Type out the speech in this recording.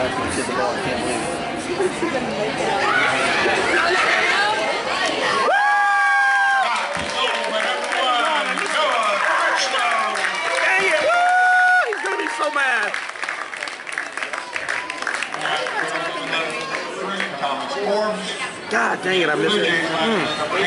The ball. I can't believe God dang it! I missed it. Mm.